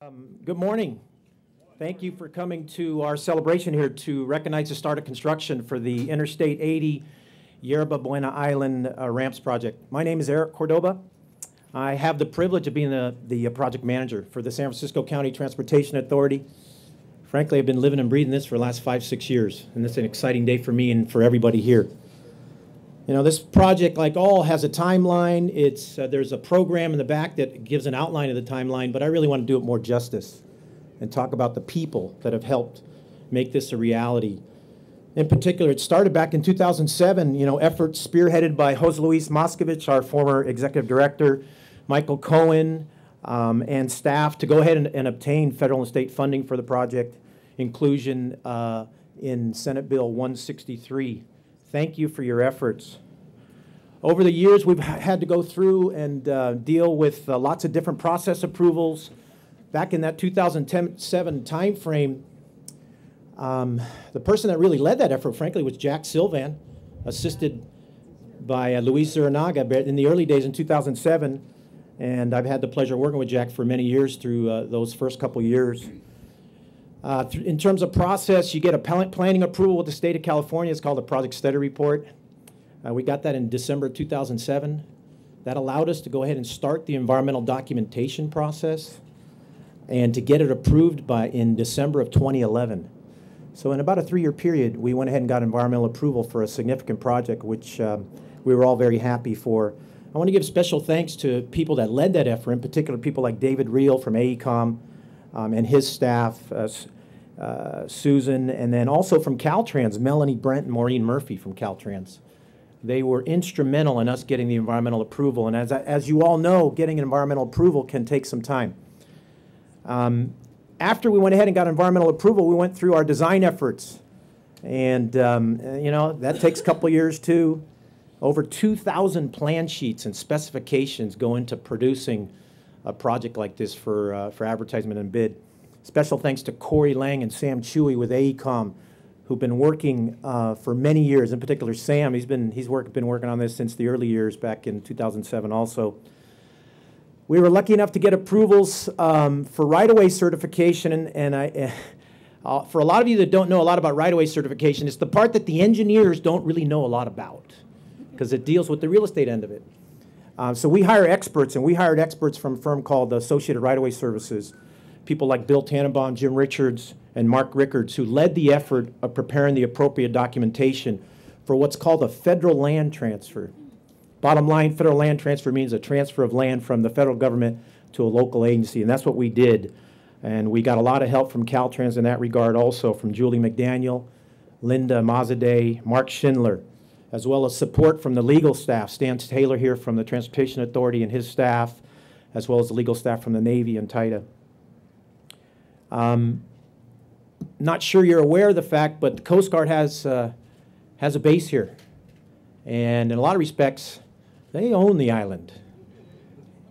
Um, Good morning. Thank you for coming to our celebration here to recognize the start of construction for the Interstate 80 Yerba Buena Island uh, Ramps Project. My name is Eric Cordoba. I have the privilege of being the, uh, project manager for the San Francisco County Transportation Authority. Frankly, I've been living and breathing this for the last five, six years, and this is an exciting day for me and for everybody here. You know, this project, like all, has a timeline. It's, uh, there's a program in the back that gives an outline of the timeline, but I really want to do it more justice and talk about the people that have helped make this a reality. In particular, it started back in 2007, you know, efforts spearheaded by Jose Luis Moscovich, our former executive director, Michael Cohen, um, and staff to go ahead and, and obtain federal and state funding for the project, inclusion uh, in Senate Bill 163. Thank you for your efforts. Over the years, we've had to go through and uh, deal with uh, lots of different process approvals. Back in that 2007 timeframe, um, the person that really led that effort, frankly, was Jack Sylvan, assisted by uh, Luis Zurinaga in the early days in 2007. And I've had the pleasure of working with Jack for many years through uh, those first couple years. Uh, in terms of process, you get a pl- planning approval with the state of California. It's called a Project Study Report. Uh, we got that in December 2007. That allowed us to go ahead and start the environmental documentation process and to get it approved by in December of 2011. So in about a three-year period, we went ahead and got environmental approval for a significant project, which um, we were all very happy for. I want to give special thanks to people that led that effort, in particular people like David Reel from AECOM um, and his staff, uh, uh, Susan, and then also from Caltrans, Melanie Brent and Maureen Murphy from Caltrans. They were instrumental in us getting the environmental approval, and as, as you all know, getting environmental approval can take some time. Um, after we went ahead and got environmental approval, we went through our design efforts. And, um, you know, that takes a couple years too. Over 2,000 plan sheets and specifications go into producing a project like this for, uh, for advertisement and bid. Special thanks to Corey Lang and Sam Chewy with AECOM, who've been working uh, for many years. In particular, Sam, he's been, he's work, been working on this since the early years back in 2007 also. We were lucky enough to get approvals um, for right-of-way certification, and, and I, uh, for a lot of you that don't know a lot about right-of-way certification, it's the part that the engineers don't really know a lot about, because it deals with the real estate end of it. Uh, so we hire experts, and we hired experts from a firm called Associated Right-of-Way Services, people like Bill Tannenbaum, Jim Richards, and Mark Rickards, who led the effort of preparing the appropriate documentation for what's called a federal land transfer. Bottom line, federal land transfer means a transfer of land from the federal government to a local agency, and that's what we did. And we got a lot of help from Caltrans in that regard also, from Julie McDaniel, Linda Mazade, Mark Schindler, as well as support from the legal staff, Stan Taylor here from the Transportation Authority and his staff, as well as the legal staff from the Navy and TIDA. Um, not sure you're aware of the fact, but the Coast Guard has, uh, has a base here. And in a lot of respects, they own the island.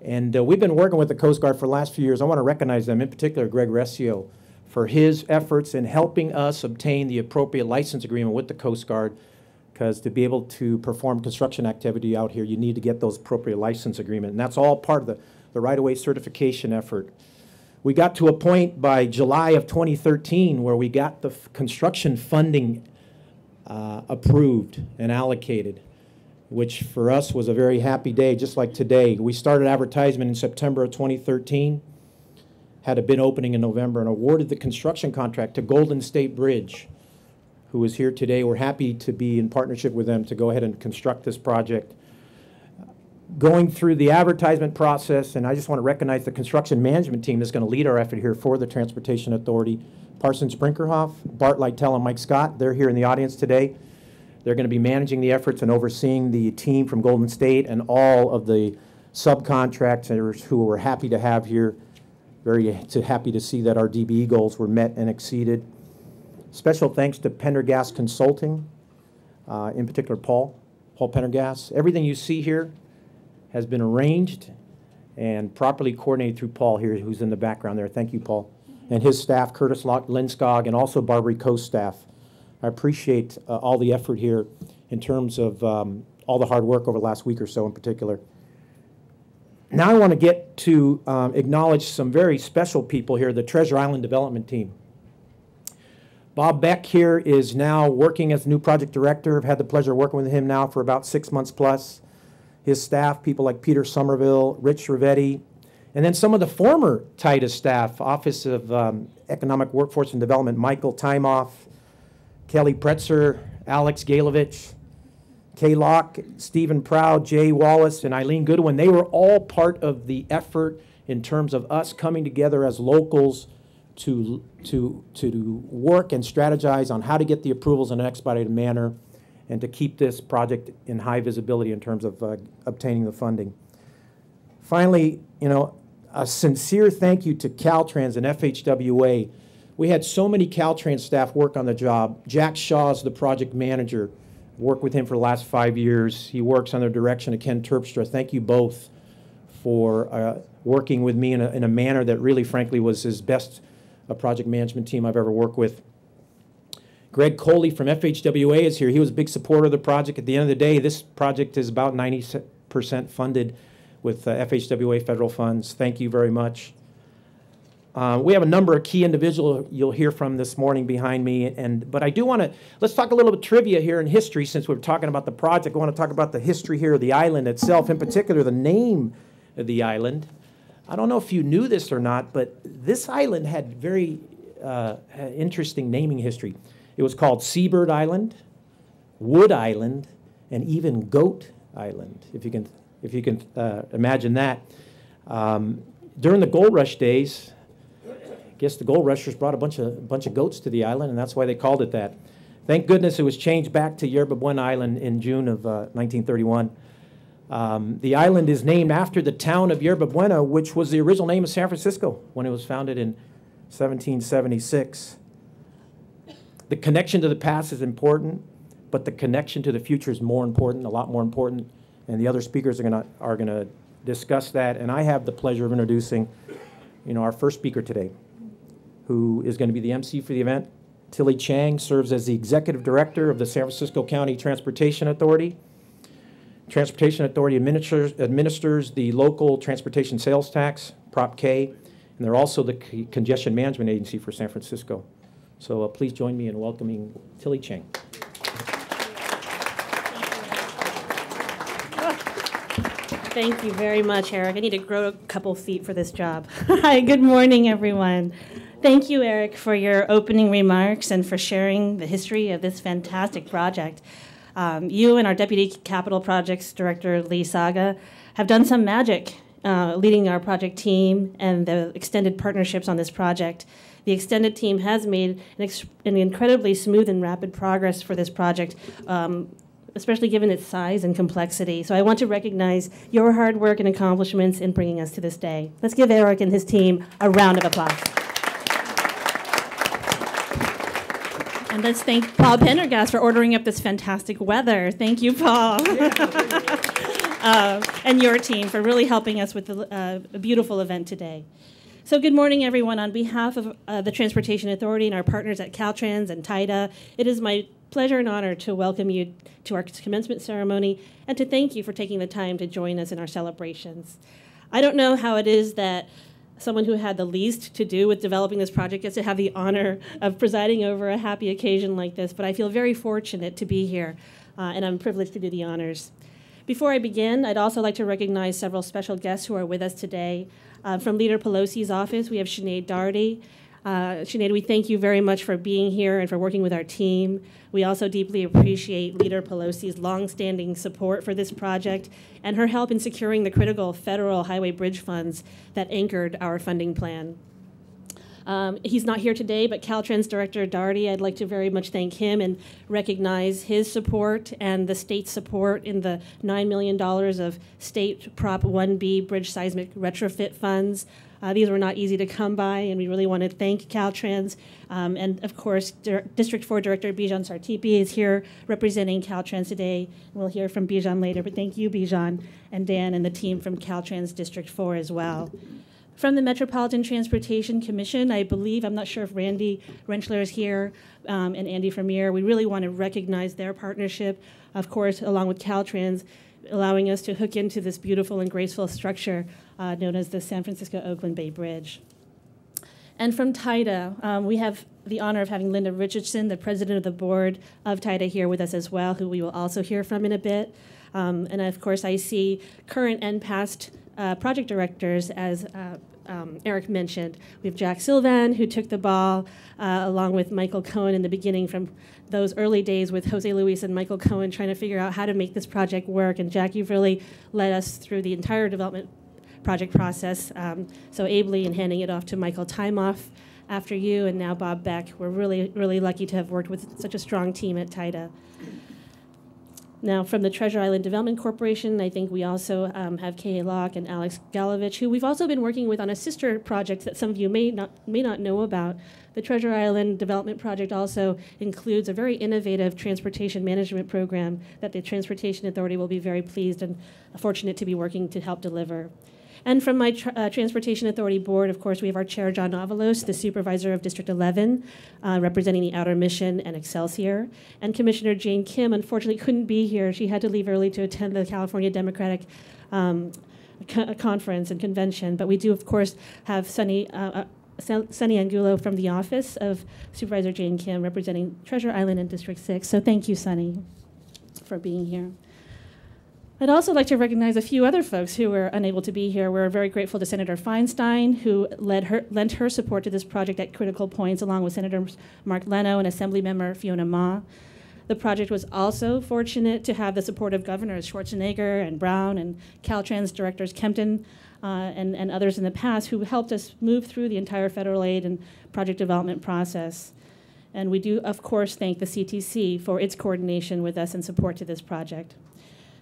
And uh, we've been working with the Coast Guard for the last few years. I want to recognize them, in particular Greg Rescio, for his efforts in helping us obtain the appropriate license agreement with the Coast Guard. Because to be able to perform construction activity out here, you need to get those appropriate license agreement. And that's all part of the, the right-of-way certification effort. We got to a point by July of 2013 where we got the construction funding uh, approved and allocated which for us was a very happy day, just like today. We started advertisement in September of 2013, had a bid opening in November, and awarded the construction contract to Golden State Bridge, who is here today. We're happy to be in partnership with them to go ahead and construct this project. Going through the advertisement process, and I just want to recognize the construction management team that's going to lead our effort here for the Transportation Authority. Parsons Brinckerhoff, Bart Lytell, and Mike Scott, they're here in the audience today. They're going to be managing the efforts and overseeing the team from Golden State and all of the subcontractors who we're happy to have here. Very happy to see that our DBE goals were met and exceeded. Special thanks to Pendergast Consulting, uh, in particular Paul, Paul Pendergast. Everything you see here has been arranged and properly coordinated through Paul here, who's in the background there. Thank you, Paul. And his staff, Curtis Linskog, and also Barbary Coast staff. I appreciate uh, all the effort here in terms of um, all the hard work over the last week or so in particular. now I want to get to um, acknowledge some very special people here, the Treasure Island Development Team. Bob Beck here is now working as new project director. I've had the pleasure of working with him now for about six months plus. His staff, people like Peter Somerville, Rich Rivetti, and then some of the former TIDA's staff, Office of um, Economic Workforce and Development, Michael Tymoff, Kelly Pretzer, Alex Galovich, Kay Locke, Stephen Proud, Jay Wallace, and Eileen Goodwin. They were all part of the effort in terms of us coming together as locals to, to, to work and strategize on how to get the approvals in an expedited manner and to keep this project in high visibility in terms of uh, obtaining the funding. Finally, you know, a sincere thank you to Caltrans and FHWA. We had so many Caltrans staff work on the job. Jack Shaw is the project manager. Worked with him for the last five years. He works under the direction of Ken Terpstra. Thank you both for uh, working with me in a, in a manner that really, frankly, was his best a project management team I've ever worked with. Greg Coley from FHWA is here. He was a big supporter of the project. At the end of the day, this project is about 90% funded with uh, FHWA federal funds. Thank you very much. Uh, we have a number of key individuals you'll hear from this morning behind me, and but I do want to let's talk a little bit trivia here in history since we're talking about the project. I want to talk about the history here of the island itself, in particular the name of the island. I don't know if you knew this or not, but this island had very uh, interesting naming history. It was called Seabird Island, Wood Island, and even Goat Island, if you can, if you can uh, imagine that. Um, during the gold rush days, I guess the gold rushers brought a bunch of, a bunch of goats to the island, and that's why they called it that. Thank goodness it was changed back to Yerba Buena Island in June of uh, 1931. Um, the island is named after the town of Yerba Buena, which was the original name of San Francisco when it was founded in 1776. The connection to the past is important, but the connection to the future is more important, a lot more important. And the other speakers are going to are going to discuss that. And I have the pleasure of introducing, you know, our first speaker today, who is going to be the MC for the event. Tilly Chang serves as the executive director of the San Francisco County Transportation Authority. Transportation Authority administers, administers the local transportation sales tax, Prop K, and they're also the congestion management agency for San Francisco. So uh, please join me in welcoming Tilly Chang. Thank you very much, Eric. I need to grow a couple feet for this job. Hi, good morning, everyone. Thank you, Eric, for your opening remarks and for sharing the history of this fantastic project. Um, you and our Deputy Capital Projects Director, Lee Saage, have done some magic uh, leading our project team and the extended partnerships on this project. The extended team has made an, an incredibly smooth and rapid progress for this project, um, especially given its size and complexity. So I want to recognize your hard work and accomplishments in bringing us to this day. Let's give Eric and his team a round of applause. And let's thank Paul Pendergast for ordering up this fantastic weather. Thank you, Paul. uh, and your team for really helping us with the, uh, a beautiful event today. So, good morning, everyone. On behalf of uh, the Transportation Authority and our partners at Caltrans and TIDA, it is my pleasure and honor to welcome you to our commencement ceremony and to thank you for taking the time to join us in our celebrations. I don't know how it is that someone who had the least to do with developing this project gets to have the honor of presiding over a happy occasion like this, but I feel very fortunate to be here, uh, and I'm privileged to do the honors. Before I begin, I'd also like to recognize several special guests who are with us today. Uh, from Leader Pelosi's office, we have Sinead Darty, uh, Sinead, we thank you very much for being here and for working with our team. We also deeply appreciate Leader Pelosi's longstanding support for this project and her help in securing the critical federal highway bridge funds that anchored our funding plan. Um, he's not here today, but Caltrans Director Dougherty, I'd like to very much thank him and recognize his support and the state's support in the $9 million of state Prop 1B bridge seismic retrofit funds. Uh, these were not easy to come by, and we really want to thank Caltrans. Um, and of course, Dir- District 4 Director Bijan Sartipi is here representing Caltrans today. We'll hear from Bijan later, but thank you, Bijan, and Dan and the team from Caltrans District 4 as well. From the Metropolitan Transportation Commission, I believe, I'm not sure if Randy Rentschler is here, um, and Andy Fremier, we really want to recognize their partnership, of course, along with Caltrans allowing us to hook into this beautiful and graceful structure uh, known as the San Francisco Oakland Bay Bridge. And from TIDA, um, we have the honor of having Linda Richardson, the president of the board of TIDA, here with us as well, who we will also hear from in a bit. Um, and of course, I see current and past uh, project directors as uh, um, Eric mentioned. We have Jack Sylvan, who took the ball uh, along with Michael Cohen in the beginning from those early days with Jose Luis and Michael Cohen trying to figure out how to make this project work. And Jack, you've really led us through the entire development project process um, so ably in handing it off to Michael Tymoff after you and now Bob Beck. We're really, really lucky to have worked with such a strong team at TIDA. Now, from the Treasure Island Development Corporation, I think we also um, have Kay Locke and Alex Galovich, who we've also been working with on a sister project that some of you may not, may not know about. The Treasure Island Development Project also includes a very innovative transportation management program that the Transportation Authority will be very pleased and fortunate to be working to help deliver. And from my uh, Transportation Authority board, of course, we have our chair, John Avalos, the supervisor of District 11, uh, representing the Outer Mission and Excelsior. And Commissioner Jane Kim, unfortunately, couldn't be here. She had to leave early to attend the California Democratic um, co- conference and convention. But we do, of course, have Sunny. Uh, uh Sunny Angulo from the office of Supervisor Jane Kim representing Treasure Island and District 6. So thank you, Sunny, for being here. I'd also like to recognize a few other folks who were unable to be here. We're very grateful to Senator Feinstein, who led her, lent her support to this project at critical points, along with Senators Mark Leno and Assemblymember Fiona Ma. The project was also fortunate to have the support of Governors Schwarzenegger and Brown and Caltrans directors Kempton uh, and, and others in the past who helped us move through the entire federal aid and project development process. And we do, of course, thank the CTC for its coordination with us and support to this project.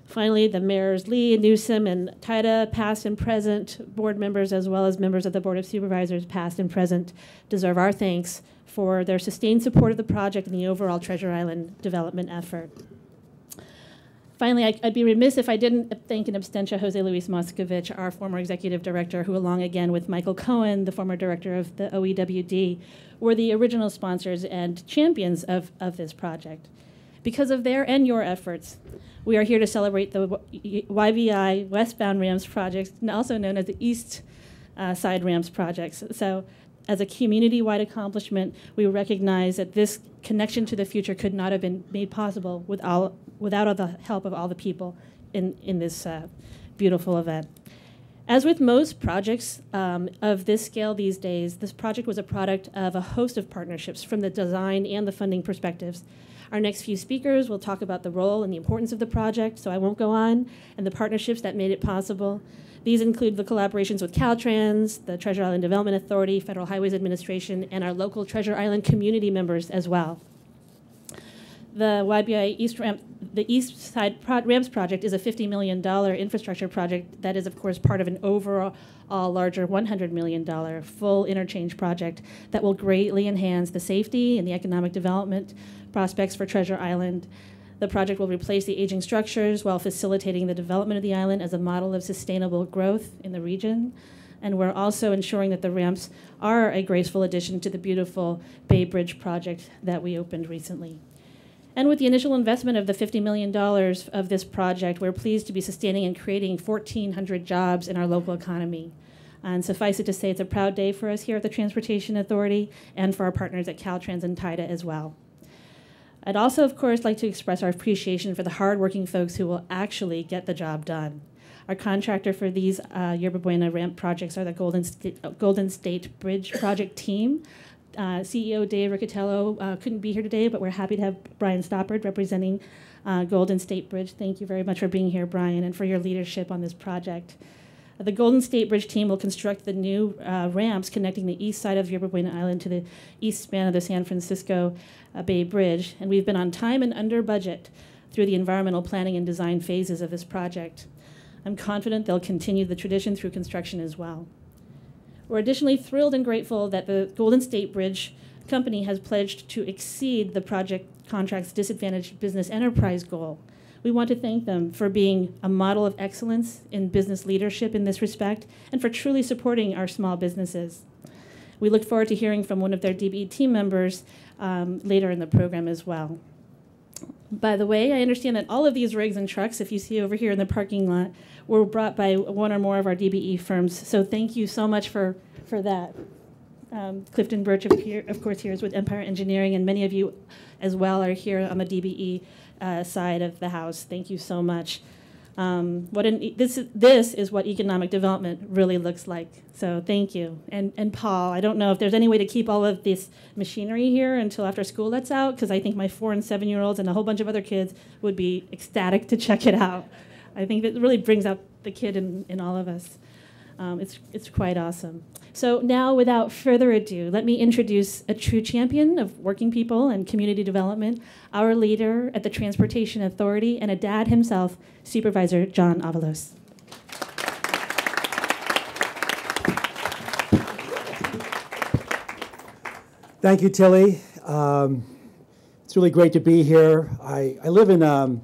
Finally, the mayors Lee, Newsom, and TIDA, past and present board members, as well as members of the Board of Supervisors, past and present, deserve our thanks for their sustained support of the project and the overall Treasure Island development effort. Finally, I, would be remiss if I didn't thank in absentia Jose Luis Moscovich, our former executive director, who, along again with Michael Cohen, the former director of the OEWD, were the original sponsors and champions of, of this project. Because of their and your efforts, we are here to celebrate the YBI Westbound Ramps project, also known as the East uh, Side Ramps projects. So, as a community wide accomplishment, we recognize that this connection to the future could not have been made possible without, without the help of all the people in, in this uh, beautiful event. As with most projects um, of this scale these days, this project was a product of a host of partnerships from the design and the funding perspectives our next few speakers will talk about the role and the importance of the project, so I won't go on, and the partnerships that made it possible. These include the collaborations with Caltrans, the Treasure Island Development Authority, Federal Highways Administration, and our local Treasure Island community members as well. The YBI East Ramp, the East Side Pro Ramps project is a $50 million infrastructure project that is, of course, part of an overall larger $100 million full interchange project that will greatly enhance the safety and the economic development prospects for Treasure Island. The project will replace the aging structures while facilitating the development of the island as a model of sustainable growth in the region. And we're also ensuring that the ramps are a graceful addition to the beautiful Bay Bridge project that we opened recently. And with the initial investment of the $50 million of this project, we're pleased to be sustaining and creating 1,400 jobs in our local economy. And suffice it to say, it's a proud day for us here at the Transportation Authority and for our partners at Caltrans and TIDA as well. I'd also, of course, like to express our appreciation for the hardworking folks who will actually get the job done. Our contractor for these uh, Yerba Buena ramp projects are the Golden, St- Golden State Bridge Project team. Uh, CEO Dave Riccatello uh, couldn't be here today, but we're happy to have Brian Stoppard representing uh, Golden State Bridge. Thank you very much for being here, Brian, and for your leadership on this project. The Golden State Bridge team will construct the new uh, ramps connecting the east side of Yerba Buena Island to the east span of the San Francisco uh, Bay Bridge, and we've been on time and under budget through the environmental planning and design phases of this project. I'm confident they'll continue the tradition through construction as well. We're additionally thrilled and grateful that the Golden State Bridge Company has pledged to exceed the project contract's disadvantaged business enterprise goal we want to thank them for being a model of excellence in business leadership in this respect and for truly supporting our small businesses. We look forward to hearing from one of their DBE team members um, later in the program as well. By the way, I understand that all of these rigs and trucks, if you see over here in the parking lot, were brought by one or more of our DBE firms. So thank you so much for, for that. Um, Clifton Birch, of, here, of course, here is with Empire Engineering, and many of you as well are here on the DBE uh, side of the house. Thank you so much. Um, what an, this, is, this is what economic development really looks like. So thank you. And, and Paul, I don't know if there's any way to keep all of this machinery here until after school lets out, because I think my four and seven year olds and a whole bunch of other kids would be ecstatic to check it out. I think it really brings out the kid in, in all of us. Um, it's, it's quite awesome. So now, without further ado, let me introduce a true champion of working people and community development, our leader at the Transportation Authority, and a dad himself, Supervisor John Avalos. Thank you, Tilly. Um, it's really great to be here. I, I live in um,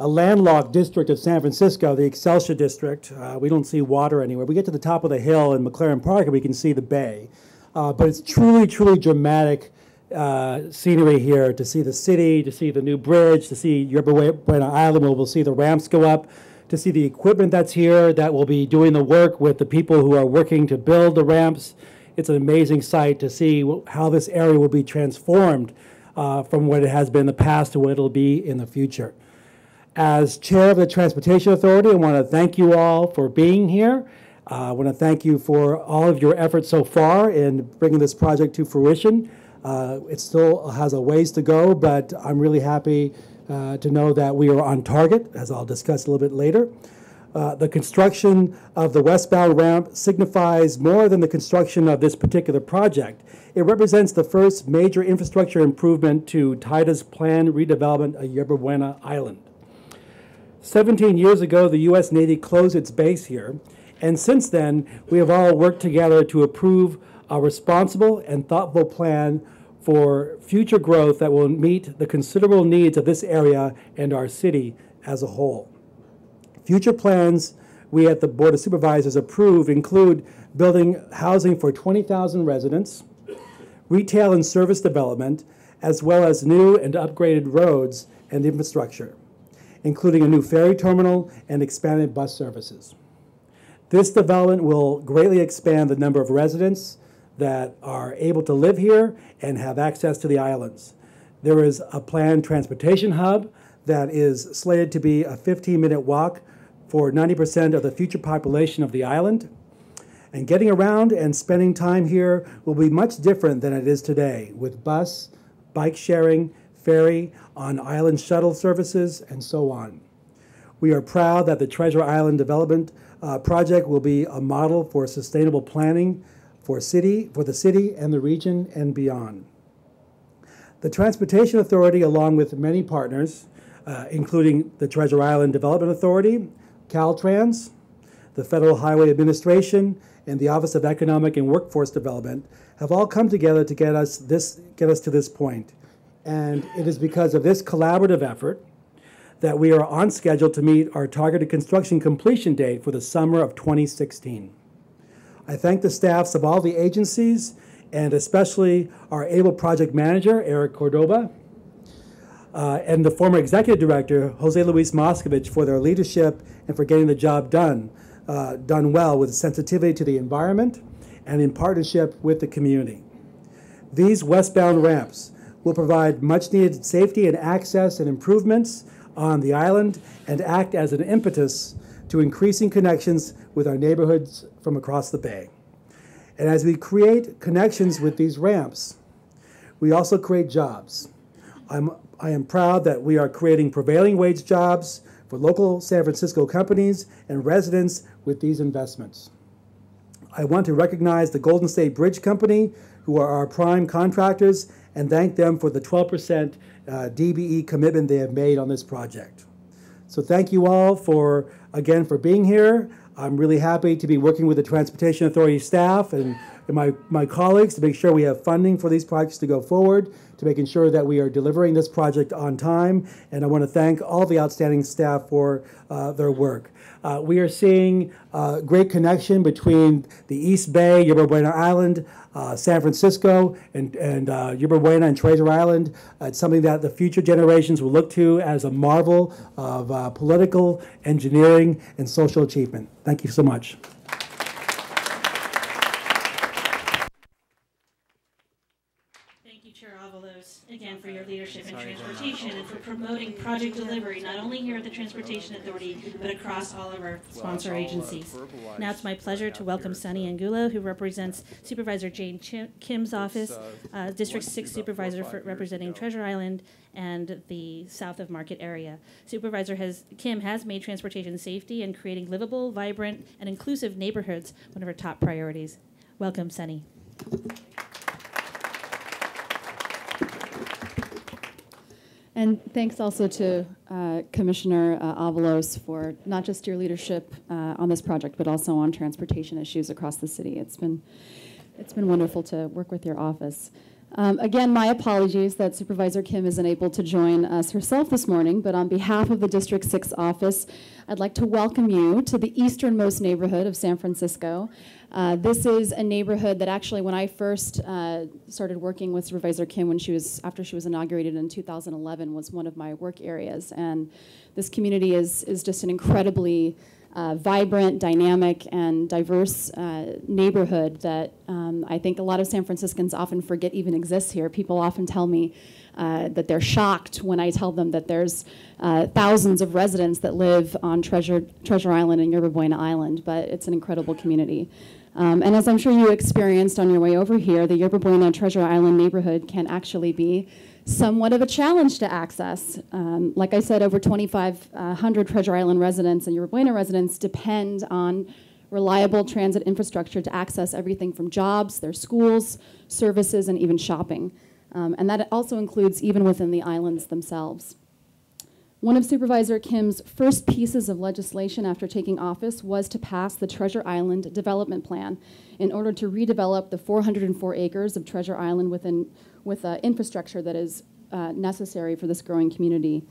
a landlocked district of San Francisco, the Excelsior District. Uh, we don't see water anywhere. We get to the top of the hill in McLaren Park and we can see the bay. Uh, but it's truly, truly dramatic uh, scenery here to see the city, to see the new bridge, to see Yerba Buena Island where we'll see the ramps go up, to see the equipment that's here that will be doing the work with the people who are working to build the ramps. It's an amazing sight to see how this area will be transformed uh, from what it has been in the past to what it'll be in the future. As chair of the Transportation Authority, I want to thank you all for being here. Uh, I want to thank you for all of your efforts so far in bringing this project to fruition. Uh, it still has a ways to go, but I'm really happy uh, to know that we are on target, as I'll discuss a little bit later. Uh, the construction of the westbound ramp signifies more than the construction of this particular project. It represents the first major infrastructure improvement to TIDA's planned redevelopment of Yerba Buena Island. 17 years ago, the U.S. Navy closed its base here, and since then, we have all worked together to approve a responsible and thoughtful plan for future growth that will meet the considerable needs of this area and our city as a whole. Future plans we at the Board of Supervisors approve include building housing for 20,000 residents, retail and service development, as well as new and upgraded roads and infrastructure including a new ferry terminal and expanded bus services. This development will greatly expand the number of residents that are able to live here and have access to the islands. There is a planned transportation hub that is slated to be a 15 minute walk for 90% of the future population of the island. And getting around and spending time here will be much different than it is today with bus, bike sharing, ferry, on island shuttle services, and so on. We are proud that the Treasure Island Development uh, Project will be a model for sustainable planning for, city, for the city and the region and beyond. The Transportation Authority, along with many partners, uh, including the Treasure Island Development Authority, Caltrans, the Federal Highway Administration, and the Office of Economic and Workforce Development, have all come together to get us, this, get us to this point. And it is because of this collaborative effort that we are on schedule to meet our targeted construction completion date for the summer of 2016. I thank the staffs of all the agencies and especially our able project manager, Eric Cordoba, uh, and the former executive director, Jose Luis Moscovich, for their leadership and for getting the job done, uh, done well with sensitivity to the environment and in partnership with the community. These westbound ramps will provide much needed safety and access and improvements on the island and act as an impetus to increasing connections with our neighborhoods from across the bay. And as we create connections with these ramps, we also create jobs. I'm, I am proud that we are creating prevailing wage jobs for local San Francisco companies and residents with these investments. I want to recognize the Golden State Bridge Company, who are our prime contractors and thank them for the 12% uh, DBE commitment they have made on this project. So thank you all for, again, for being here. I'm really happy to be working with the Transportation Authority staff and and my, my colleagues to make sure we have funding for these projects to go forward, to making sure that we are delivering this project on time. And I want to thank all the outstanding staff for uh, their work. Uh, we are seeing uh, great connection between the East Bay, Yerba Buena Island, uh, San Francisco, and, and uh, Yerba Buena and Treasure Island. It's something that the future generations will look to as a marvel of uh, political, engineering, and social achievement. Thank you so much. Thank you, Chair Avalos, again for transportation and for promoting project delivery, not only here at the Transportation Authority, but across all of our sponsor agencies. Now it's my pleasure to welcome Sunny Angulo, who represents Supervisor Jane Kim's office, uh, District Six Supervisor for representing Treasure Island and the south of Market area. Supervisor has, Kim has made transportation safety and creating livable, vibrant, and inclusive neighborhoods one of her top priorities. Welcome, Sunny. And thanks also to uh, Commissioner uh, Avalos for not just your leadership uh, on this project, but also on transportation issues across the city. It's been, it's been wonderful to work with your office. Um, again, my apologies that Supervisor Kim isn't able to join us herself this morning, but on behalf of the District 6 office, I'd like to welcome you to the easternmost neighborhood of San Francisco. Uh, this is a neighborhood that actually, when I first uh, started working with Supervisor Kim, when she was after she was inaugurated in 2011, was one of my work areas. And this community is is just an incredibly uh, vibrant, dynamic, and diverse uh, neighborhood that um, I think a lot of San Franciscans often forget even exists here. People often tell me uh, that they're shocked when I tell them that there's thousands of residents that live on Treasure, Treasure Island and Yerba Buena Island, but it's an incredible community. Um, and as I'm sure you experienced on your way over here, the Yerba Buena Treasure Island neighborhood can actually be somewhat of a challenge to access. Um, like I said, over 2,500 Treasure Island residents and Yerba Buena residents depend on reliable transit infrastructure to access everything from jobs, their schools, services, and even shopping. Um, and that also includes even within the islands themselves. One of Supervisor Kim's first pieces of legislation after taking office was to pass the Treasure Island Development Plan in order to redevelop the 404 acres of Treasure Island within, with infrastructure that is uh, necessary for this growing community.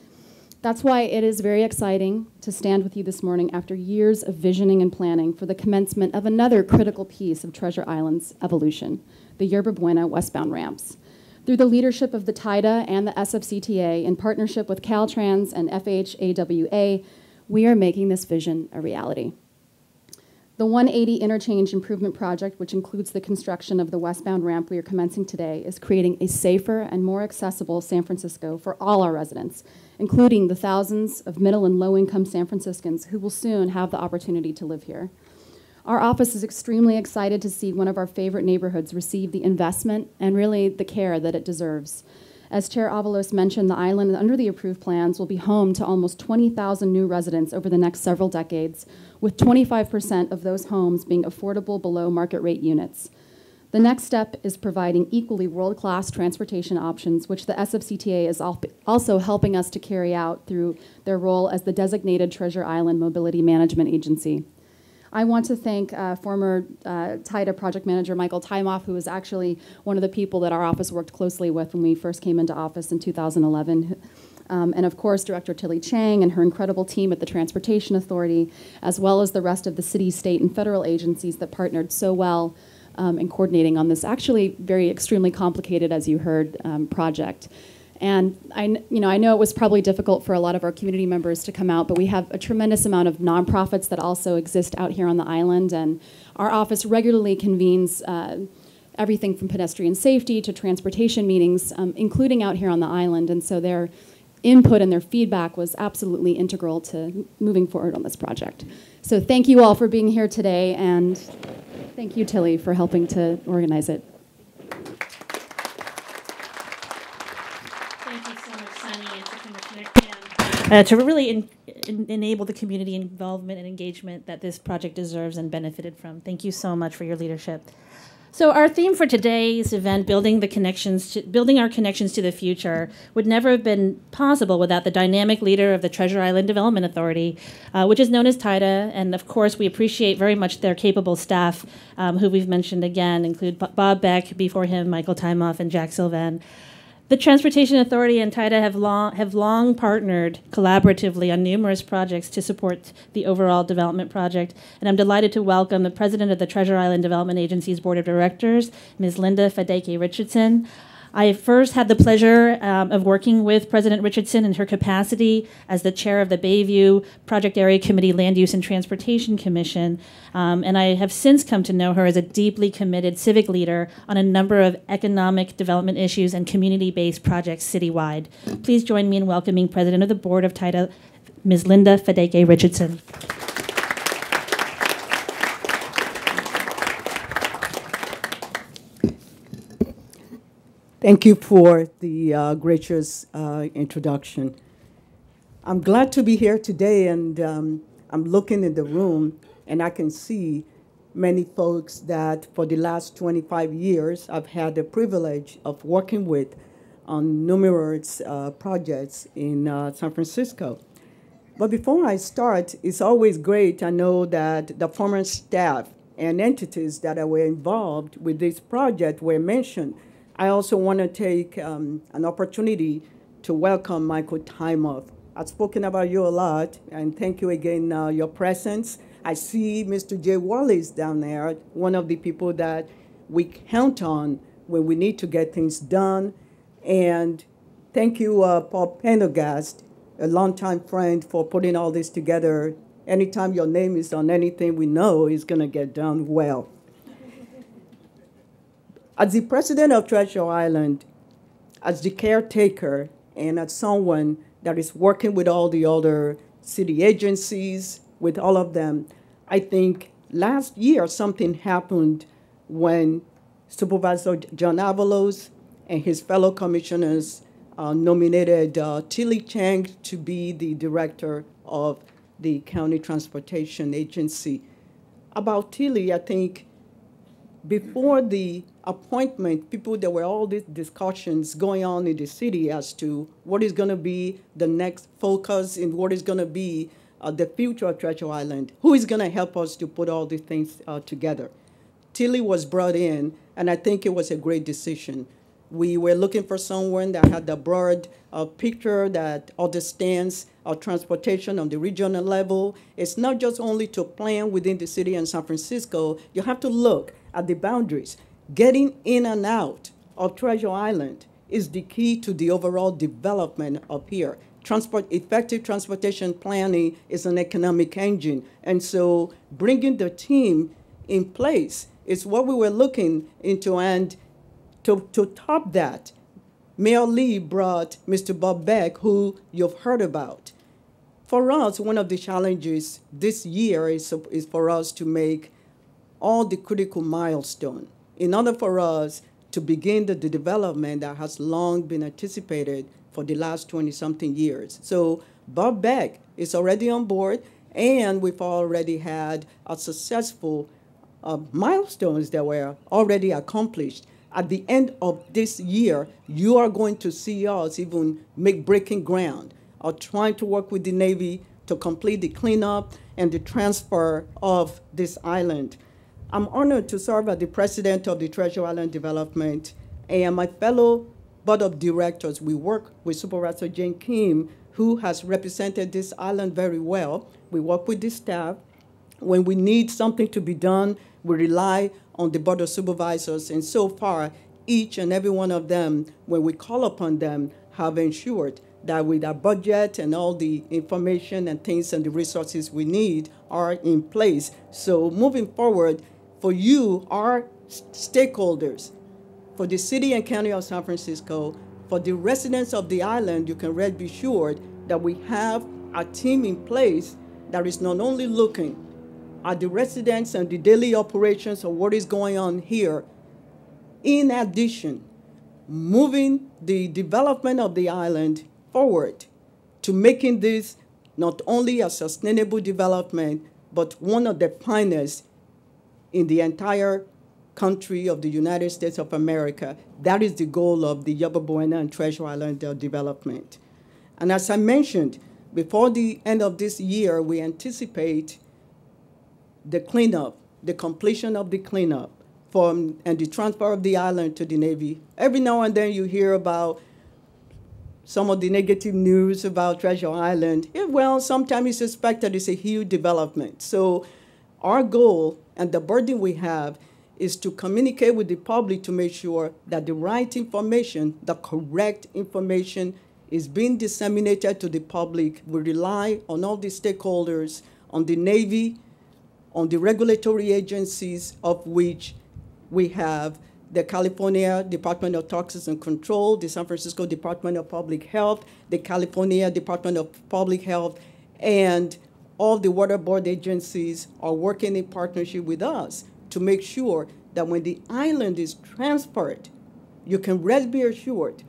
That's why it is very exciting to stand with you this morning after years of visioning and planning for the commencement of another critical piece of Treasure Island's evolution, the Yerba Buena westbound ramps. Through the leadership of the TIDA and the SFCTA, in partnership with Caltrans and FHAWA, we are making this vision a reality. The I-80 Interchange Improvement Project, which includes the construction of the westbound ramp we are commencing today, is creating a safer and more accessible San Francisco for all our residents, including the thousands of middle and low income San Franciscans who will soon have the opportunity to live here. Our office is extremely excited to see one of our favorite neighborhoods receive the investment and really the care that it deserves. As Chair Avalos mentioned, the island, under the approved plans, will be home to almost 20,000 new residents over the next several decades, with 25% of those homes being affordable below market rate units. The next step is providing equally world class transportation options, which the SFCTA is also helping us to carry out through their role as the designated Treasure Island Mobility Management Agency. I want to thank uh, former uh, TIDA project manager Michael Tymoff, who was actually one of the people that our office worked closely with when we first came into office in 2011. Um, and of course, Director Tilly Chang and her incredible team at the Transportation Authority, as well as the rest of the city, state, and federal agencies that partnered so well um, in coordinating on this actually very extremely complicated, as you heard, um, project. And I, you know, I know it was probably difficult for a lot of our community members to come out, but we have a tremendous amount of nonprofits that also exist out here on the island, and our office regularly convenes uh, everything from pedestrian safety to transportation meetings, um, including out here on the island. And so their input and their feedback was absolutely integral to moving forward on this project. So thank you all for being here today, and thank you, Tilly, for helping to organize it. Uh, to really in, in, enable the community involvement and engagement that this project deserves and benefited from. Thank you so much for your leadership. So our theme for today's event, building the connections, to, building our connections to the future, would never have been possible without the dynamic leader of the Treasure Island Development Authority, uh, which is known as TIDA. And of course, we appreciate very much their capable staff, um, who we've mentioned again, include Bob Beck, before him, Michael Tymoff, and Jack Sylvan. The Transportation Authority and TIDA have long, have long partnered collaboratively on numerous projects to support the overall development project, and I'm delighted to welcome the president of the Treasure Island Development Agency's Board of Directors, Ms. Linda Fadeke Richardson. I first had the pleasure um, of working with President Richardson in her capacity as the chair of the Bayview Project Area Committee Land Use and Transportation Commission, um, and I have since come to know her as a deeply committed civic leader on a number of economic development issues and community based projects citywide. Please join me in welcoming President of the Board of TIDA, Ms. Linda Fadeke Richardson. Thank you for the uh, gracious uh, introduction. I'm glad to be here today, and um, I'm looking in the room, and I can see many folks that for the last 25 years I've had the privilege of working with on numerous uh, projects in uh, San Francisco. But before I start, it's always great. I know that the former staff and entities that were involved with this project were mentioned I also want to take um, an opportunity to welcome Michael Tymoff. I've spoken about you a lot, and thank you again, uh, your presence. I see Mr. Jay Wallace down there, one of the people that we count on when we need to get things done. And thank you, uh, Paul Pendergast, a longtime friend, for putting all this together. Anytime your name is on anything, we know it's going to get done well. As the president of Treasure Island, as the caretaker, and as someone that is working with all the other city agencies, with all of them, I think last year something happened when Supervisor John Avalos and his fellow commissioners uh, nominated uh, Tilly Chang to be the director of the County Transportation Agency. About Tilly, I think before the appointment, people, there were all these discussions going on in the city as to what is going to be the next focus and what is going to be uh, the future of Treasure Island. Who is going to help us to put all these things uh, together? Tilly was brought in, and I think it was a great decision. We were looking for someone that had the broad uh, picture that understands our transportation on the regional level. It's not just only to plan within the city and San Francisco. You have to look at the boundaries. Getting in and out of Treasure Island is the key to the overall development of here. Transport, effective transportation planning is an economic engine. And so bringing the team in place is what we were looking into. And to, to top that, Mayor Lee brought Mr. Bob Beck, who you've heard about. For us, one of the challenges this year is, is for us to make all the critical milestones in order for us to begin the, the development that has long been anticipated for the last 20 something years. So Bob Beck is already on board, and we've already had a successful uh, milestones that were already accomplished. At the end of this year, you are going to see us even make breaking ground or trying to work with the Navy to complete the cleanup and the transfer of this island. I'm honored to serve as the president of the Treasure Island Development and my fellow board of directors. We work with Supervisor Jane Kim, who has represented this island very well. We work with the staff. When we need something to be done, we rely on the board of supervisors. And so far, each and every one of them, when we call upon them, have ensured that with our budget and all the information and things and the resources we need are in place. So moving forward, for you, our stakeholders, for the city and county of San Francisco, for the residents of the island, you can rest be sure that we have a team in place that is not only looking at the residents and the daily operations of what is going on here, in addition, moving the development of the island forward to making this not only a sustainable development, but one of the finest in the entire country of the United States of America. That is the goal of the Yerba Buena and Treasure Island uh, development. And as I mentioned, before the end of this year, we anticipate the cleanup, the completion of the cleanup from, and the transfer of the island to the Navy. Every now and then you hear about some of the negative news about Treasure Island. Yeah, well, sometimes it's suspected it's a huge development. So our goal and the burden we have is to communicate with the public to make sure that the right information, the correct information, is being disseminated to the public. We rely on all the stakeholders, on the Navy, on the regulatory agencies of which we have the California Department of Toxins and Control, the San Francisco Department of Public Health, the California Department of Public Health, and all the water board agencies are working in partnership with us to make sure that when the island is transferred, you can rest be assured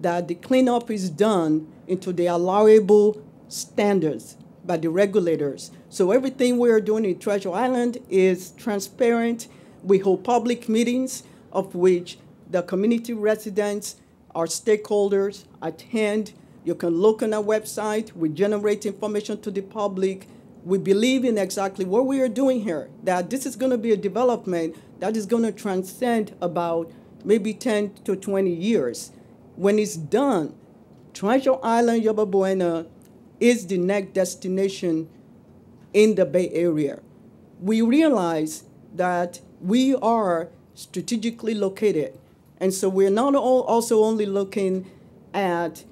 that the cleanup is done into the allowable standards by the regulators. So everything we are doing in Treasure Island is transparent. We hold public meetings of which the community residents, our stakeholders attend. You can look on our website. We generate information to the public. We believe in exactly what we are doing here, that this is going to be a development that is going to transcend about maybe 10 to 20 years. When it's done, Treasure Island, Yerba Buena is the next destination in the Bay Area. We realize that we are strategically located. And so we're not also only looking at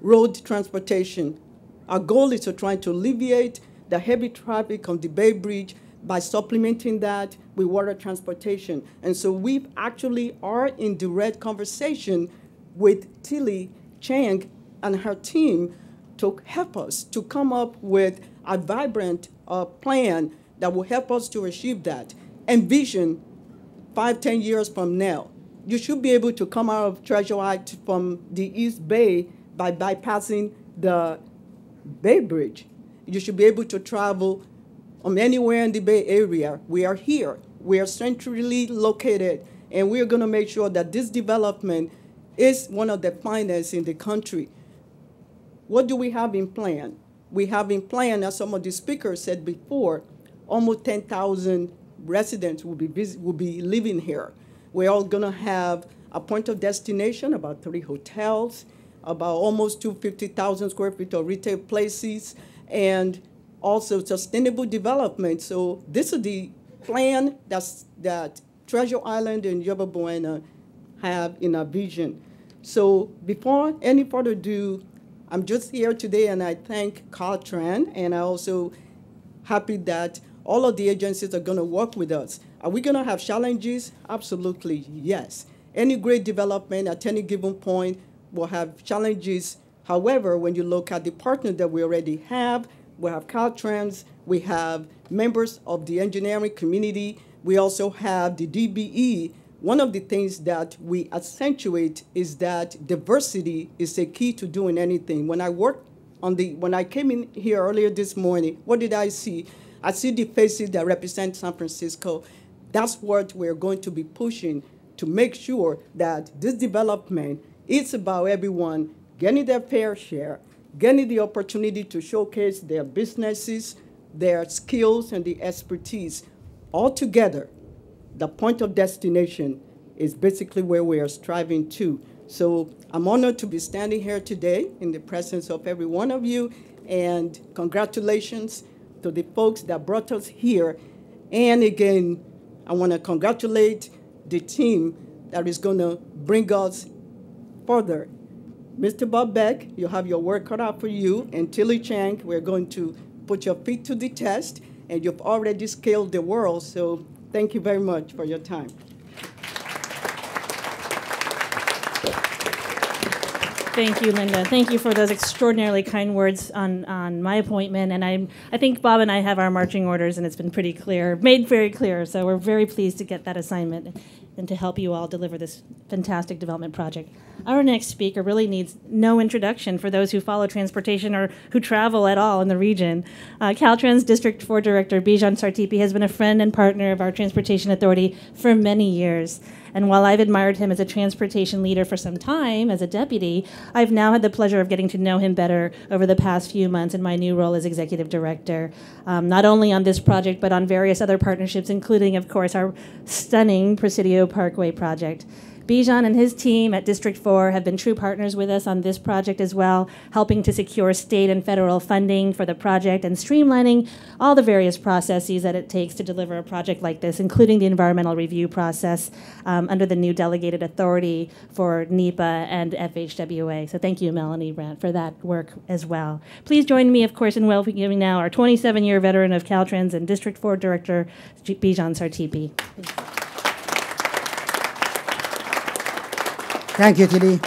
road transportation. Our goal is to try to alleviate the heavy traffic on the Bay Bridge by supplementing that with water transportation. And so we actually are in direct conversation with Tilly Chang and her team to help us to come up with a vibrant uh, plan that will help us to achieve that. Envision five, ten years from now, you should be able to come out of Treasure Island from the East Bay by bypassing the Bay Bridge. You should be able to travel from anywhere in the Bay Area. We are here. We are centrally located, and we are going to make sure that this development is one of the finest in the country. What do we have in plan? We have in plan, as some of the speakers said before, almost 10,000 residents will be, visit, will be living here. We're all going to have a point of destination, about three hotels, about almost 250,000 square feet of retail places, and also sustainable development. So this is the plan that's, that Treasure Island and Yerba Buena have in our vision. So before any further ado, I'm just here today and I thank Caltrans and I also happy that all of the agencies are going to work with us. Are we going to have challenges? Absolutely, yes. Any great development at any given point will have challenges. However, when you look at the partners that we already have, we have Caltrans, we have members of the engineering community, we also have the DBE. One of the things that we accentuate is that diversity is a key to doing anything. When I worked on the, when I came in here earlier this morning, what did I see? I see the faces that represent San Francisco. That's what we're going to be pushing to make sure that this development is about everyone getting their fair share, getting the opportunity to showcase their businesses, their skills, and the expertise. All together, the point of destination is basically where we are striving to. So I'm honored to be standing here today in the presence of every one of you, and congratulations to the folks that brought us here. And again, I want to congratulate the team that is going to bring us further. Mr. Bob Beck, you have your work cut out for you. And Tilly Chang, we're going to put your feet to the test. And you've already scaled the world. So thank you very much for your time. Thank you, Linda. Thank you for those extraordinarily kind words on, on my appointment. And I, I think Bob and I have our marching orders, and it's been pretty clear, made very clear. So we're very pleased to get that assignment. And to help you all deliver this fantastic development project. Our next speaker really needs no introduction for those who follow transportation or who travel at all in the region. Uh, Caltrans District 4 Director Bijan Sartipi has been a friend and partner of our Transportation Authority for many years. And while I've admired him as a transportation leader for some time as a deputy, I've now had the pleasure of getting to know him better over the past few months in my new role as executive director, um, not only on this project, but on various other partnerships, including, of course, our stunning Presidio Parkway project. Bijan and his team at District 4 have been true partners with us on this project as well, helping to secure state and federal funding for the project and streamlining all the various processes that it takes to deliver a project like this, including the environmental review process um, under the new delegated authority for NEPA and FHWA. So thank you, Melanie Brent, for that work as well. Please join me, of course, in welcoming now our 27 year veteran of Caltrans and District 4 Director, Bijan Sartipi. Thank you, Tilly.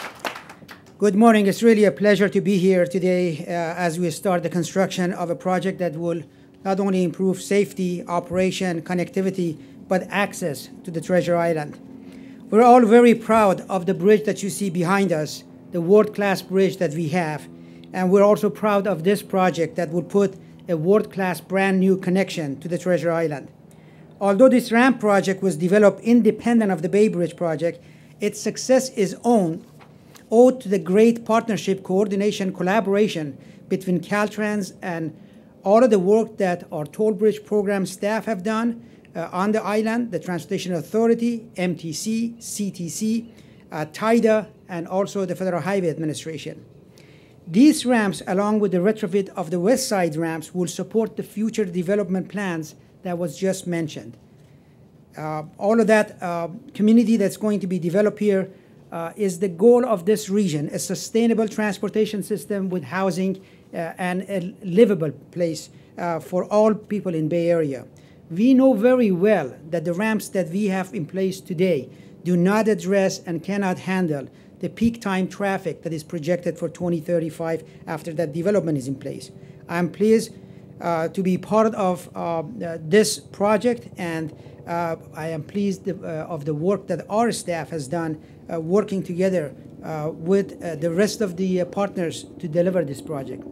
Good morning. It's really a pleasure to be here today uh, as we start the construction of a project that will not only improve safety, operation, connectivity, but access to the Treasure Island. We're all very proud of the bridge that you see behind us, the world-class bridge that we have. And we're also proud of this project that will put a world-class brand new connection to the Treasure Island. Although this ramp project was developed independent of the Bay Bridge project, its success is owed, owed to the great partnership, coordination, collaboration between Caltrans and all of the work that our toll bridge program staff have done uh, on the island, the Transportation Authority, MTC, CTC, uh, TIDA, and also the Federal Highway Administration. These ramps, along with the retrofit of the west side ramps, will support the future development plans that was just mentioned all of that uh, community that's going to be developed here uh, is the goal of this region a sustainable transportation system with housing uh, and a livable place uh, for all people in Bay Area. We know very well that the ramps that we have in place today do not address and cannot handle the peak time traffic that is projected for 2035 after that development is in place. I'm pleased uh, to be part of this project and uh, I am pleased uh, of the work that our staff has done uh, working together with the rest of the partners to deliver this project.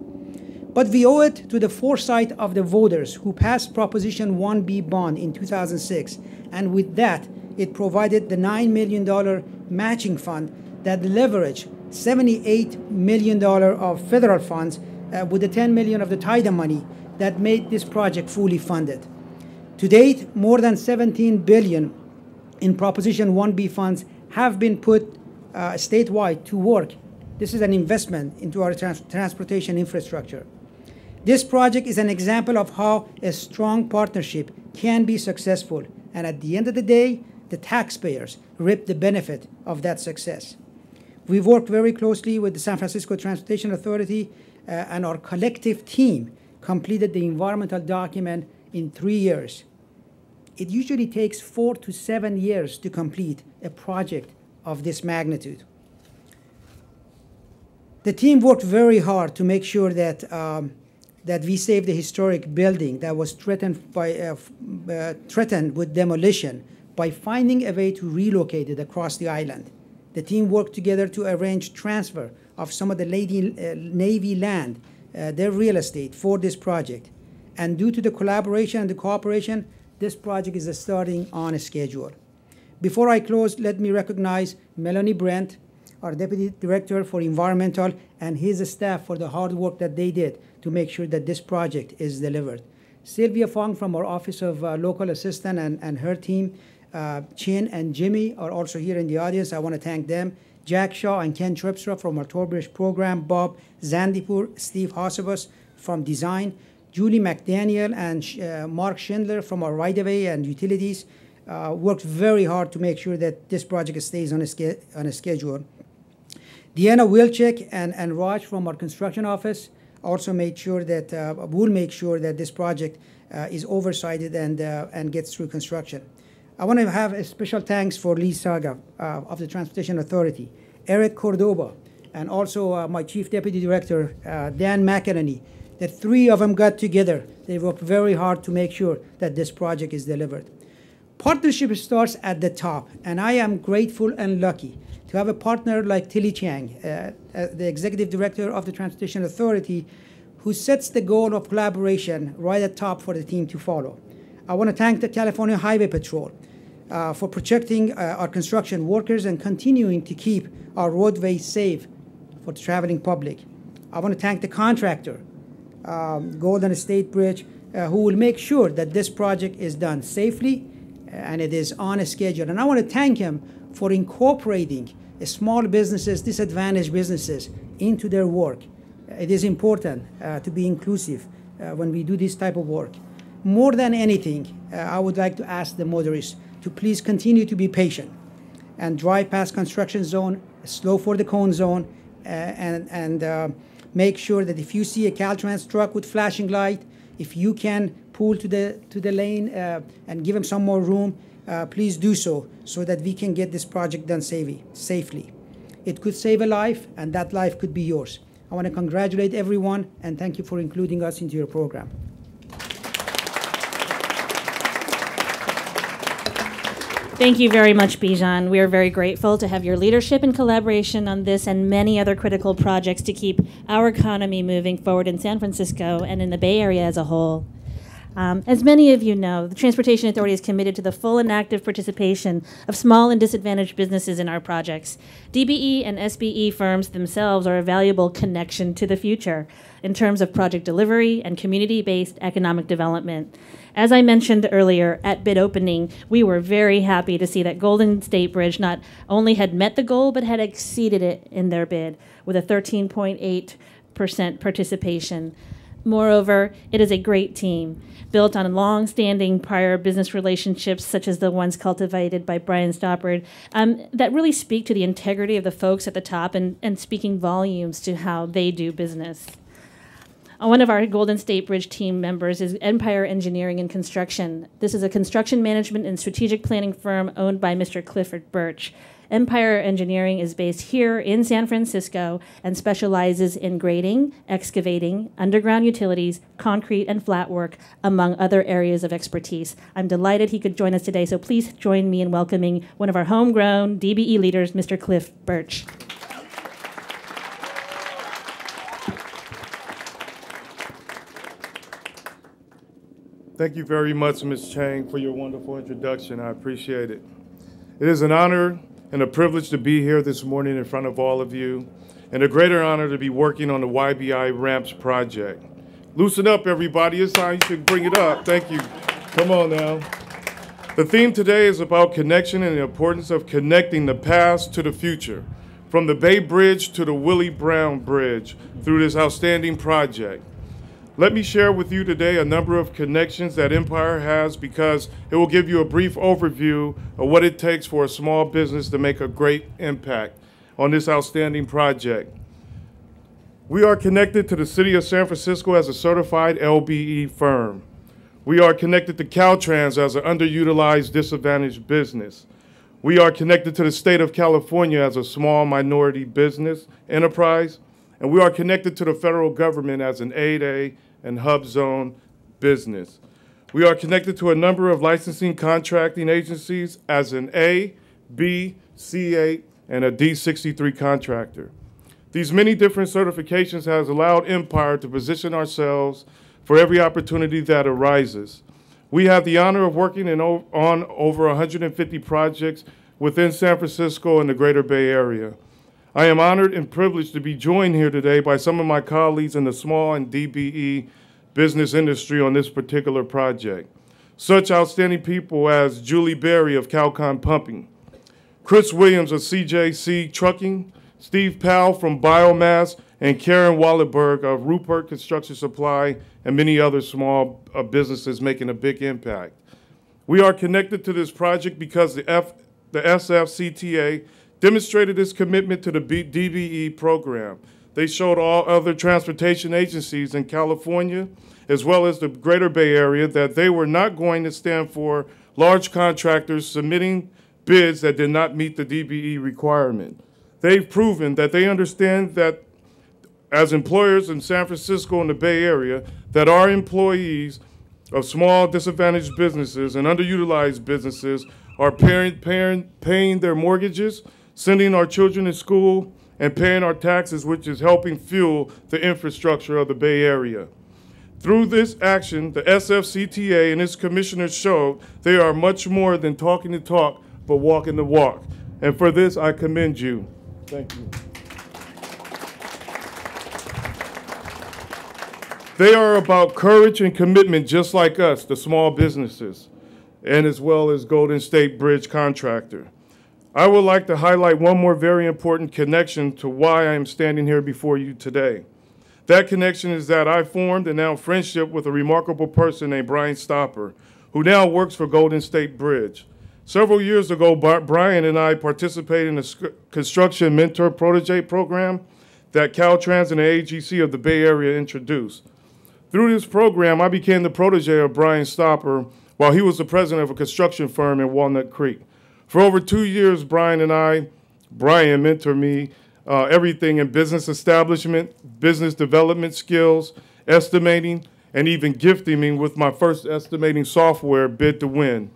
But we owe it to the foresight of the voters who passed Proposition 1B bond in 2006. And with that, it provided the $9 million matching fund that leveraged $78 million of federal funds uh, with the 10 million of the TIDA money that made this project fully funded. To date, more than 17 billion in Proposition 1B funds have been put uh, statewide to work. This is an investment into our trans transportation infrastructure. This project is an example of how a strong partnership can be successful, and at the end of the day, the taxpayers reap the benefit of that success. We've worked very closely with the San Francisco Transportation Authority, uh, and our collective team completed the environmental document in three years it usually takes four to seven years to complete a project of this magnitude. The team worked very hard to make sure that, um, that we saved the historic building that was threatened, by, uh, uh, threatened with demolition by finding a way to relocate it across the island. The team worked together to arrange transfer of some of the Lady, uh, Navy land, uh, their real estate, for this project. And due to the collaboration and the cooperation, this project is starting on a schedule. Before I close, let me recognize Melanie Brent, our Deputy Director for Environmental, and his staff for the hard work that they did to make sure that this project is delivered. Sylvia Fong from our Office of uh, Local Assistant and, and her team, uh, Chin and Jimmy are also here in the audience. I want to thank them. Jack Shaw and Ken Terpstra from our Tollbridge program, Bob Zandipur, Steve Hasabus from Design, Julie McDaniel and uh, Mark Schindler from our right-of-way and utilities uh, worked very hard to make sure that this project stays on a, on a schedule. Deanna Wilczek and, and Raj from our construction office also made sure that, uh, will make sure that this project uh, is oversighted and, uh, and gets through construction. I want to have a special thanks for Lee Saage uh, of the Transportation Authority, Eric Cordoba, and also my Chief Deputy Director, Dan McElhinney, the three of them got together. They worked very hard to make sure that this project is delivered. Partnership starts at the top, and I am grateful and lucky to have a partner like Tilly Chang, uh, uh, the executive director of the Transportation Authority, who sets the goal of collaboration right at top for the team to follow. I want to thank the California Highway Patrol uh, for protecting uh, our construction workers and continuing to keep our roadways safe for the traveling public. I want to thank the contractor, um, Golden State Bridge, uh, who will make sure that this project is done safely uh, and it is on a schedule. And I want to thank him for incorporating small businesses, disadvantaged businesses, into their work. It is important uh, to be inclusive uh, when we do this type of work. More than anything, I would like to ask the motorists to please continue to be patient and drive past construction zone, slow for the cone zone, uh, and, and uh, make sure that if you see a Caltrans truck with flashing light, if you can pull to the, to the lane uh, and give them some more room, uh, please do so so that we can get this project done safely. safely. It could save a life, and that life could be yours. I want to congratulate everyone and thank you for including us into your program. Thank you very much, Bijan. We are very grateful to have your leadership and collaboration on this and many other critical projects to keep our economy moving forward in San Francisco and in the Bay Area as a whole. Um, as many of you know, the Transportation Authority is committed to the full and active participation of small and disadvantaged businesses in our projects. DBE and SBE firms themselves are a valuable connection to the future in terms of project delivery and community based economic development. As I mentioned earlier at bid opening, we were very happy to see that Golden State Bridge not only had met the goal, but had exceeded it in their bid with a 13.8% participation. Moreover, it is a great team, built on long standing prior business relationships, such as the ones cultivated by Brian Stoppard, um, that really speak to the integrity of the folks at the top and, and speaking volumes to how they do business. Uh, one of our Golden State Bridge team members is Empire Engineering and Construction. This is a construction management and strategic planning firm owned by Mr. Clifford Birch. Empire Engineering is based here in San Francisco and specializes in grading, excavating, underground utilities, concrete, and flat work, among other areas of expertise. I'm delighted he could join us today, so please join me in welcoming one of our homegrown DBE leaders, Mr. Cliff Birch. Thank you very much, Ms. Chang, for your wonderful introduction. I appreciate it. It is an honor and a privilege to be here this morning in front of all of you, and a greater honor to be working on the YBI Ramps project. Loosen up, everybody. It's time you should bring it up. Thank you. Come on now. The theme today is about connection and the importance of connecting the past to the future, from the Bay Bridge to the Willie Brown Bridge, through this outstanding project. Let me share with you today a number of connections that Empire has because it will give you a brief overview of what it takes for a small business to make a great impact on this outstanding project. We are connected to the City of San Francisco as a certified LBE firm. We are connected to Caltrans as an underutilized, disadvantaged business. We are connected to the state of California as a small minority business enterprise. And we are connected to the federal government as an 8A and hub zone business. We are connected to a number of licensing contracting agencies as an A, B, C8, and a D63 contractor. These many different certifications has allowed Empire to position ourselves for every opportunity that arises. We have the honor of working in on over 150 projects within San Francisco and the greater Bay Area. I am honored and privileged to be joined here today by some of my colleagues in the small and DBE business industry on this particular project. Such outstanding people as Julie Berry of Calcon Pumping, Chris Williams of CJC Trucking, Steve Powell from Biomass, and Karen Wallenberg of Rupert Construction Supply, and many other small uh, businesses making a big impact. We are connected to this project because the, F, the SFCTA demonstrated its commitment to the DBE program. They showed all other transportation agencies in California, as well as the greater Bay Area, that they were not going to stand for large contractors submitting bids that did not meet the DBE requirement. They've proven that they understand that as employers in San Francisco and the Bay Area, that our employees of small disadvantaged businesses and underutilized businesses are paying, their mortgages, sending our children to school, and paying our taxes, which is helping fuel the infrastructure of the Bay Area. Through this action, the SFCTA and its commissioners showed they are much more than talking the talk, but walking the walk. And for this, I commend you. Thank you. They are about courage and commitment, just like us, the small businesses, and as well as Golden State Bridge contractor. I would like to highlight one more very important connection to why I am standing here before you today. That connection is that I formed a now friendship with a remarkable person named Brian Stopper, who now works for Golden State Bridge. Several years ago, Brian and I participated in a construction mentor protege program that Caltrans and the AGC of the Bay Area introduced. Through this program, I became the protege of Brian Stopper while he was the president of a construction firm in Walnut Creek. For over two years, Brian and I, Brian mentored me uh, everything in business establishment, business development skills, estimating, and even gifting me with my first estimating software, Bid to Win.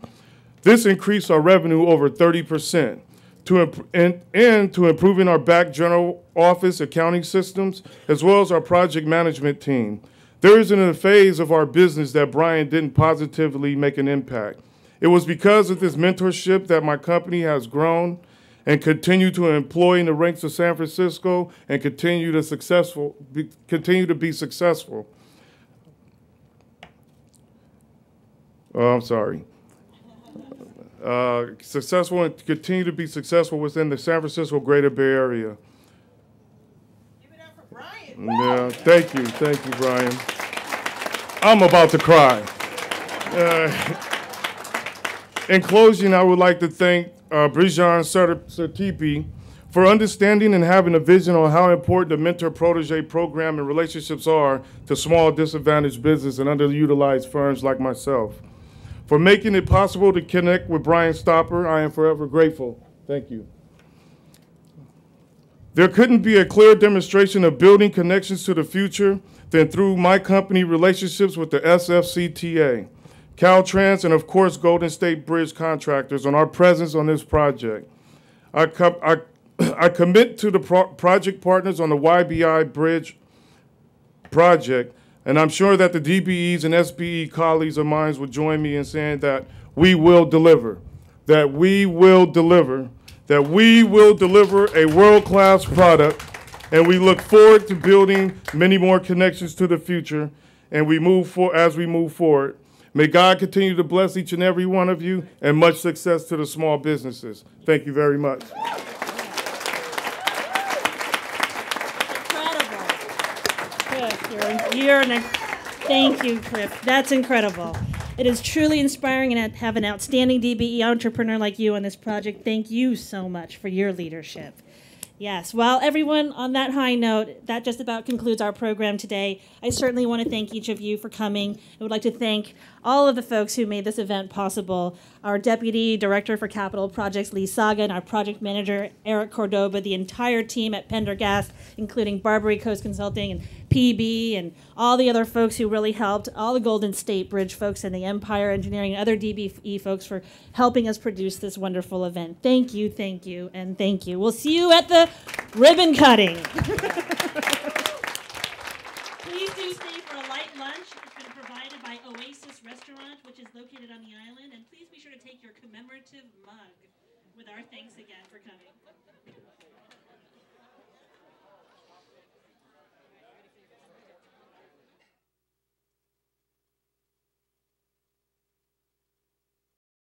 This increased our revenue over 30% to and, and to improving our back general office accounting systems, as well as our project management team. There isn't a phase of our business that Brian didn't positively make an impact. It was because of this mentorship that my company has grown and continue to employ in the ranks of San Francisco and continue to successful be, continue to be successful. Oh, I'm sorry. Uh, successful and continue to be successful within the San Francisco Greater Bay Area. Give it up for Brian. Yeah, thank you, thank you, Brian. I'm about to cry. Uh, in closing, I would like to thank uh, Brijan for understanding and having a vision on how important the mentor protege program and relationships are to small disadvantaged business and underutilized firms like myself. For making it possible to connect with Brian Stopper, I am forever grateful. Thank you. There couldn't be a clear demonstration of building connections to the future than through my company relationships with the SFCTA, Caltrans, and of course Golden State Bridge contractors on our presence on this project. I, I, I commit to the pro project partners on the YBI Bridge project, and I'm sure that the DBEs and SBE colleagues of mine will join me in saying that we will deliver, that we will deliver that we will deliver a world-class product, and we look forward to building many more connections to the future, and we move for as we move forward. May God continue to bless each and every one of you, and much success to the small businesses. Thank you very much. Incredible. You're, you're an, thank you, Cliff. That's incredible. It is truly inspiring and have an outstanding DBE entrepreneur like you on this project. Thank you so much for your leadership. Yes, well, everyone, on that high note, that just about concludes our program today. I certainly want to thank each of you for coming. I would like to thank all of the folks who made this event possible our Deputy Director for Capital Projects, Lee Saage, our Project Manager, Eric Cordoba, the entire team at Pendergast, including Barbary Coast Consulting and PB, and all the other folks who really helped, all the Golden State Bridge folks and the Empire Engineering and other DBE folks for helping us produce this wonderful event. Thank you, thank you, and thank you. We'll see you at the ribbon cutting. Please do stay for a light lunch. It's been provided by Oasis Restaurant, which is located on the island. And please be sure to take your commemorative mug with our thanks again for coming.